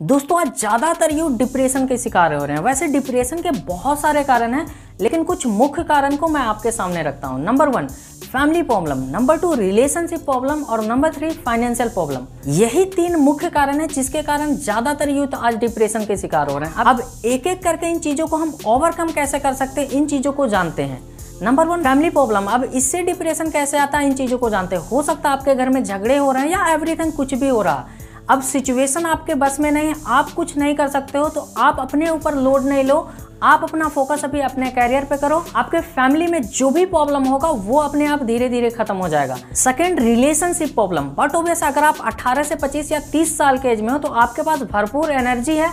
दोस्तों, आज ज़्यादातर यूथ डिप्रेशन के शिकार हो रहे हैं। वैसे डिप्रेशन के बहुत सारे कारण हैं, लेकिन कुछ मुख्य कारण को मैं आपके सामने रखता हूँ। Number one family problem number two relationship problem और नंबर थ्री फाइनेंशियल प्रॉब्लम यही तीन मुख्य कारण है जिसके कारण ज़्यादातर यूथ आज डिप्रेशन के शिकार हो रहे हैं। अब एक एक करके इन चीज़ों को हम ओवरकम कैसे कर सकते हैं? इन चीज़ों को जानते हैं। नंबर वन फैमिली प्रॉब्लम अब इससे डिप्रेशन कैसे आता है? इन चीज़ों को जानते हैं। सकता है आपके घर में झगड़े हो रहे हैं या एवरीथिंग कुछ भी हो रहा। अब सिचुएशन आपके बस में नहीं है आप कुछ नहीं कर सकते हो तो आप अपने ऊपर लोड नहीं लो। आप अपना फोकस अभी अपने कैरियर पे करो। आपके फैमिली में जो भी प्रॉब्लम होगा, वो अपने आप धीरे धीरे खत्म हो जाएगा। Second relationship problem but obvious अगर आप 18 से 25 या 30 साल के एज में हो तो आपके पास भरपूर एनर्जी है।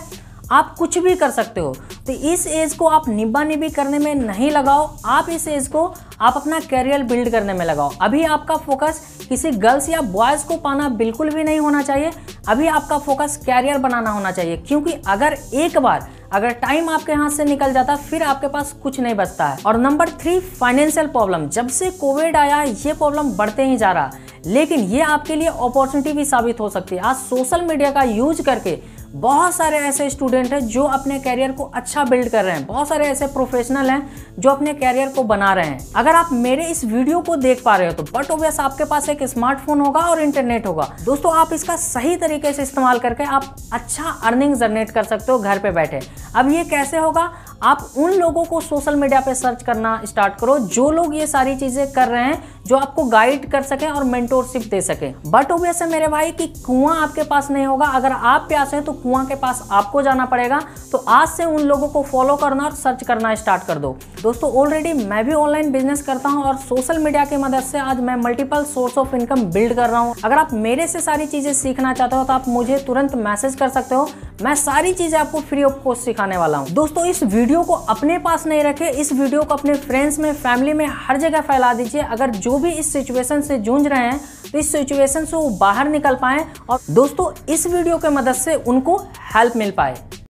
आप कुछ भी कर सकते हो। तो इस एज को आप निब्बा निबी करने में नहीं लगाओ। आप इस एज को आप अपना कैरियर बिल्ड करने में लगाओ। अभी आपका फोकस किसी गर्ल्स या बॉयज़ को पाना बिल्कुल भी नहीं होना चाहिए। अभी आपका फोकस कैरियर बनाना होना चाहिए। क्योंकि अगर एक बार, अगर टाइम आपके हाथ से निकल जाता, फिर आपके पास कुछ नहीं बचता है। और नंबर थ्री फाइनेंशियल प्रॉब्लम जब से कोविड आया, ये प्रॉब्लम बढ़ते ही जा रहा। लेकिन ये आपके लिए अपॉर्चुनिटी भी साबित हो सकती है। आज सोशल मीडिया का यूज़ करके बहुत सारे ऐसे स्टूडेंट हैं जो अपने कैरियर को अच्छा बिल्ड कर रहे हैं। बहुत सारे ऐसे प्रोफेशनल हैं जो अपने कैरियर को बना रहे हैं। अगर आप मेरे इस वीडियो को देख पा रहे हो तो बट ओबियस आपके पास एक स्मार्टफ़ोन होगा और इंटरनेट होगा। दोस्तों, आप इसका सही तरीके से इस्तेमाल करके आप अच्छा अर्निंग जनरेट कर सकते हो घर पे बैठे। अब ये कैसे होगा? आप उन लोगों को सोशल मीडिया पे सर्च करना स्टार्ट करो जो लोग ये सारी चीज़ें कर रहे हैं, जो आपको गाइड कर सके और मेंटोरशिप दे सके। बट ओबियस है मेरे भाई कि कुआँ आपके पास नहीं होगा। अगर आप प्यास हैं तो कुआँ के पास आपको जाना पड़ेगा तो आज से उन लोगों को फॉलो करना और सर्च करना स्टार्ट कर दो। दोस्तों ऑलरेडी मैं भी ऑनलाइन बिज़नेस करता हूँ और सोशल मीडिया की मदद से आज मैं multiple source of income build कर रहा हूँ। अगर आप मेरे से सारी चीज़ें सीखना चाहते हो तो आप मुझे तुरंत मैसेज कर सकते हो। मैं सारी चीज़ें आपको फ्री ऑफ़ कॉस्ट सिखाने वाला हूँ। दोस्तों, इस वीडियो को अपने पास नहीं रखे। इस वीडियो को अपने फ्रेंड्स में फैमिली में हर जगह फैला दीजिए। अगर जो भी इस सिचुएशन से जूझ रहे हैं तो इस सिचुएशन से वो बाहर निकल पाए और दोस्तों, इस वीडियो के मदद से उनको हेल्प मिल पाए।